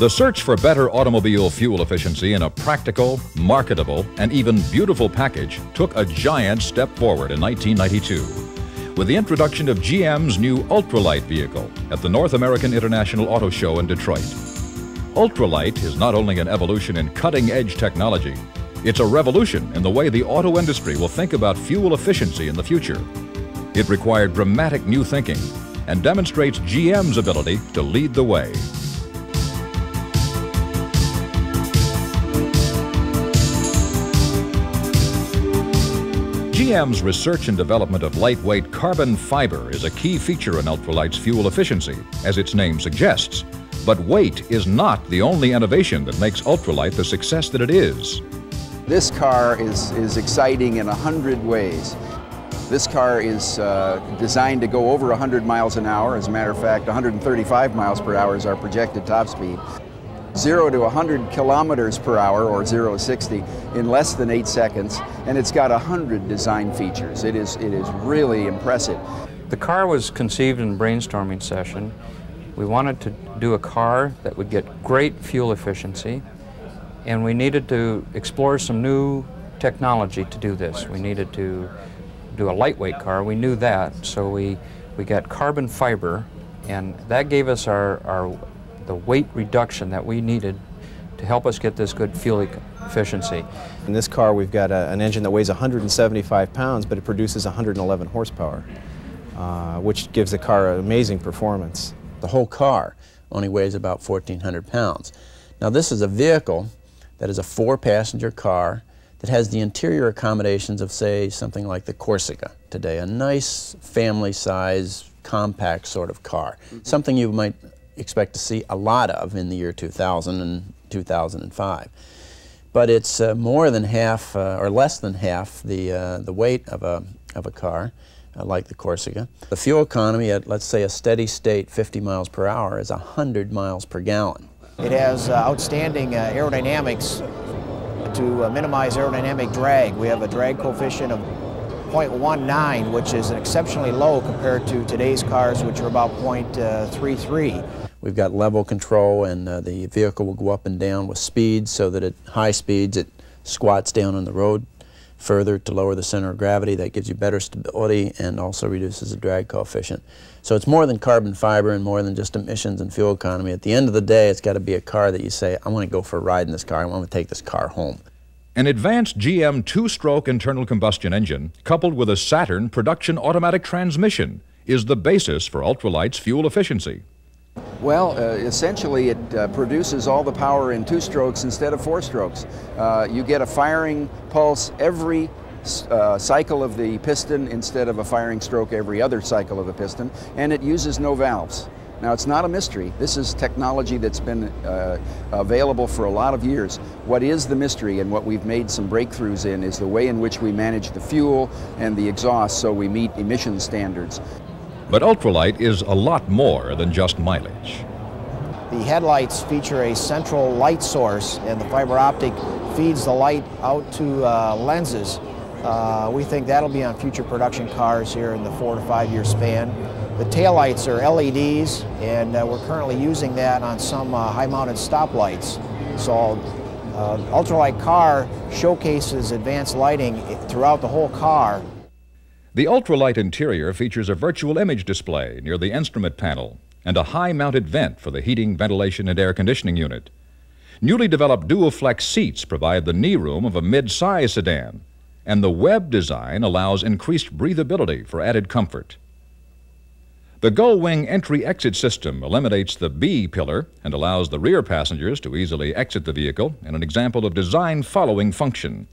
The search for better automobile fuel efficiency in a practical, marketable, and even beautiful package took a giant step forward in 1992 with the introduction of GM's new Ultralite vehicle at the North American International Auto Show in Detroit. Ultralite is not only an evolution in cutting edge technology, it's a revolution in the way the auto industry will think about fuel efficiency in the future. It required dramatic new thinking and demonstrates GM's ability to lead the way. GM's research and development of lightweight carbon fiber is a key feature in Ultralite's fuel efficiency, as its name suggests. But weight is not the only innovation that makes Ultralite the success that it is. This car is, is exciting in a hundred ways. This car is uh, designed to go over 100 miles an hour. As a matter of fact, 135 miles per hour is our projected top speed. 0 to 100 kilometers per hour, or 0 to 60, in less than 8 seconds, and it's got 100 design features. It is, it is really impressive. The car was conceived in brainstorming session. We wanted to do a car that would get great fuel efficiency, and we needed to explore some new technology to do this. We needed to do a lightweight car. We knew that, so we, we got carbon fiber, and that gave us our, our the weight reduction that we needed to help us get this good fuel efficiency. In this car, we've got a, an engine that weighs 175 pounds, but it produces 111 horsepower, uh, which gives the car an amazing performance. The whole car only weighs about 1,400 pounds. Now, this is a vehicle that is a four-passenger car that has the interior accommodations of, say, something like the Corsica today, a nice family size, compact sort of car, mm -hmm. something you might expect to see a lot of in the year 2000 and 2005. But it's uh, more than half, uh, or less than half, the, uh, the weight of a, of a car. Uh, like the Corsica. The fuel economy at, let's say, a steady state 50 miles per hour is 100 miles per gallon. It has uh, outstanding aerodynamics to minimize aerodynamic drag. We have a drag coefficient of 0.19, which is an exceptionally low compared to today's cars, which are about 0.33. We've got level control, and uh, the vehicle will go up and down with speeds so that at high speeds it squats down on the road further to lower the center of gravity. That gives you better stability and also reduces the drag coefficient. So it's more than carbon fiber and more than just emissions and fuel economy. At the end of the day, it's got to be a car that you say, I want to go for a ride in this car. I want to take this car home. An advanced GM two-stroke internal combustion engine coupled with a Saturn production automatic transmission is the basis for Ultralite's fuel efficiency. Well, uh, essentially it uh, produces all the power in two strokes instead of four strokes. Uh, you get a firing pulse every uh, cycle of the piston instead of a firing stroke every other cycle of the piston, and it uses no valves. Now, it's not a mystery. This is technology that's been uh, available for a lot of years. What is the mystery and what we've made some breakthroughs in is the way in which we manage the fuel and the exhaust so we meet emission standards. But Ultralite is a lot more than just mileage. The headlights feature a central light source and the fiber optic feeds the light out to uh, lenses. Uh, we think that'll be on future production cars here in the four to five year span. The taillights are LEDs and uh, we're currently using that on some uh, high mounted stoplights. So uh, Ultralite car showcases advanced lighting throughout the whole car the Ultralite interior features a virtual image display near the instrument panel and a high mounted vent for the heating, ventilation, and air conditioning unit. Newly developed Duoflex seats provide the knee room of a mid size sedan, and the web design allows increased breathability for added comfort. The gull wing entry exit system eliminates the B pillar and allows the rear passengers to easily exit the vehicle in an example of design following function.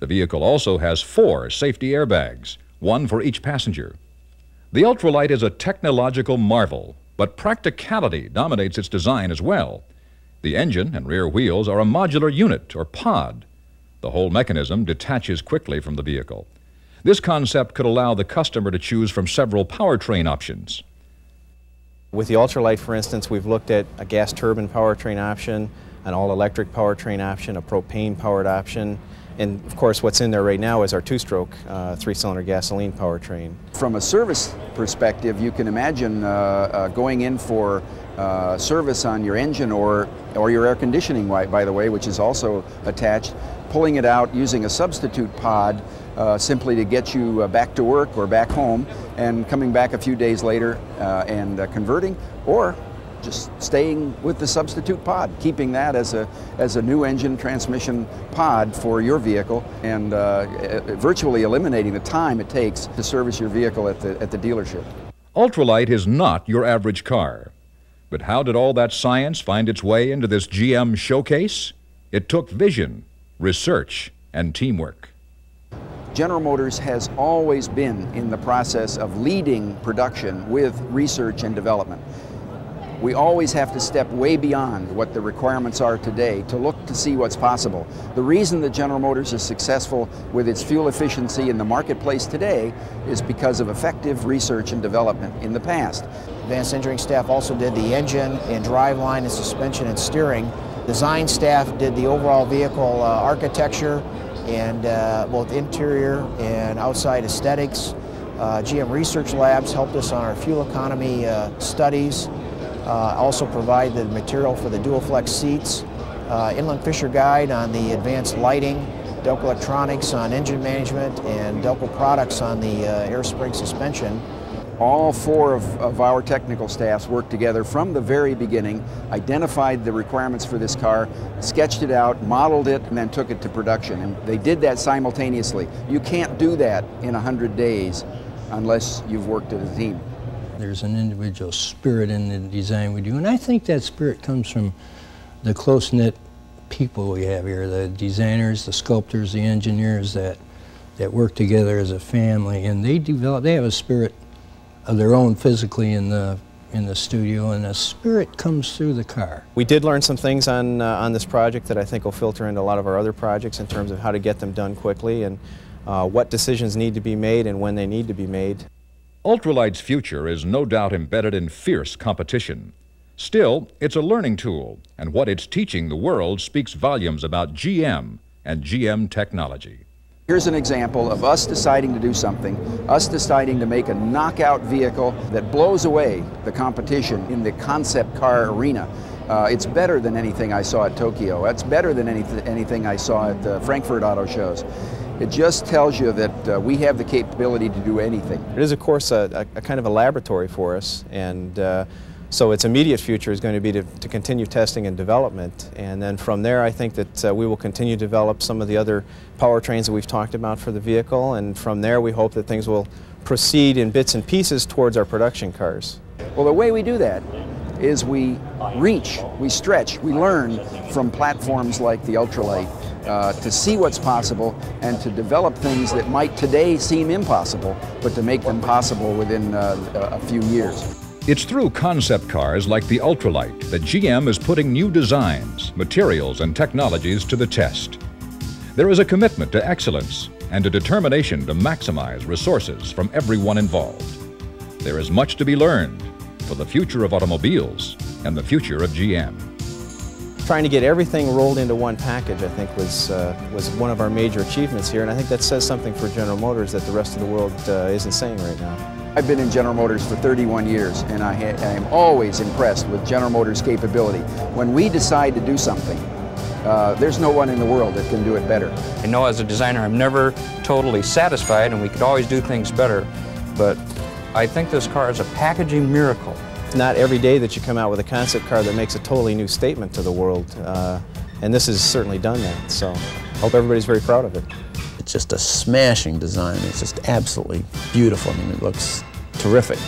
The vehicle also has four safety airbags one for each passenger. The Ultralite is a technological marvel, but practicality dominates its design as well. The engine and rear wheels are a modular unit or pod. The whole mechanism detaches quickly from the vehicle. This concept could allow the customer to choose from several powertrain options. With the Ultralite, for instance, we've looked at a gas turbine powertrain option, an all-electric powertrain option, a propane-powered option, And of course, what's in there right now is our two-stroke uh, three-cylinder gasoline powertrain. From a service perspective, you can imagine uh, uh, going in for uh, service on your engine or, or your air conditioning, by the way, which is also attached, pulling it out using a substitute pod uh, simply to get you uh, back to work or back home and coming back a few days later and converting, or just staying with the substitute pod, keeping that as a, as a new engine transmission pod for your vehicle and uh, virtually eliminating the time it takes to service your vehicle at the, at the dealership. Ultralite is not your average car. But how did all that science find its way into this GM showcase? It took vision, research, and teamwork. General Motors has always been in the process of leading production with research and development we always have to step way beyond what the requirements are today to look to see what's possible. The reason that General Motors is successful with its fuel efficiency in the marketplace today is because of effective research and development in the past. Advanced engineering staff also did the engine and driveline and suspension and steering. Design staff did the overall vehicle uh, architecture and uh, both interior and outside aesthetics. Uh, GM Research Labs helped us on our fuel economy uh, studies uh, also provide the material for the dual flex seats, uh, Inland Fisher Guide on the advanced lighting, Delco Electronics on engine management, and Delco Products on the uh, air spring suspension. All four of, of, our technical staffs worked together from the very beginning, identified the requirements for this car, sketched it out, modeled it, and then took it to production. And they did that simultaneously. You can't do that in 100 days unless you've worked as a team. There's an individual spirit in the design we do, and I think that spirit comes from the close-knit people we have here, the designers, the sculptors, the engineers that, that work together as a family, and they develop, they have a spirit of their own physically in the in the studio, and the spirit comes through the car. We did learn some things on, uh, on this project that I think will filter into a lot of our other projects in terms of how to get them done quickly and uh, what decisions need to be made and when they need to be made. Ultralite's future is no doubt embedded in fierce competition. Still, it's a learning tool, and what it's teaching the world speaks volumes about GM and GM technology. Here's an example of us deciding to do something, us deciding to make a knockout vehicle that blows away the competition in the concept car arena. Uh, it's better than anything I saw at Tokyo. It's better than anyth anything I saw at the Frankfurt auto shows. It just tells you that uh, we have the capability to do anything. It is, of course, a, a kind of a laboratory for us, and uh, so its immediate future is going to be to, to, continue testing and development. And then from there, I think that uh, we will continue to develop some of the other powertrains that we've talked about for the vehicle, and from there, we hope that things will proceed in bits and pieces towards our production cars. Well, the way we do that is we reach, we stretch, we learn from platforms like the Ultralite uh, to see what's possible and to develop things that might today seem impossible, but to make them possible within uh, a few years. It's through concept cars like the Ultralite that GM is putting new designs, materials, and technologies to the test. There is a commitment to excellence and a determination to maximize resources from everyone involved. There is much to be learned for the future of automobiles and the future of GM trying to get everything rolled into one package, I think, was, uh, was one of our major achievements here, and I think that says something for General Motors that the rest of the world uh, isn't saying right now. I've been in General Motors for 31 years, and I, I am always impressed with General Motors' capability. When we decide to do something, uh, there's no one in the world that can do it better. I know as a designer I'm never totally satisfied and we could always do things better, but I think this car is a packaging miracle. It's not every day that you come out with a concept car that makes a totally new statement to the world, uh, and this has certainly done that. So I hope everybody's very proud of it. It's just a smashing design. It's just absolutely beautiful. I mean, it looks terrific.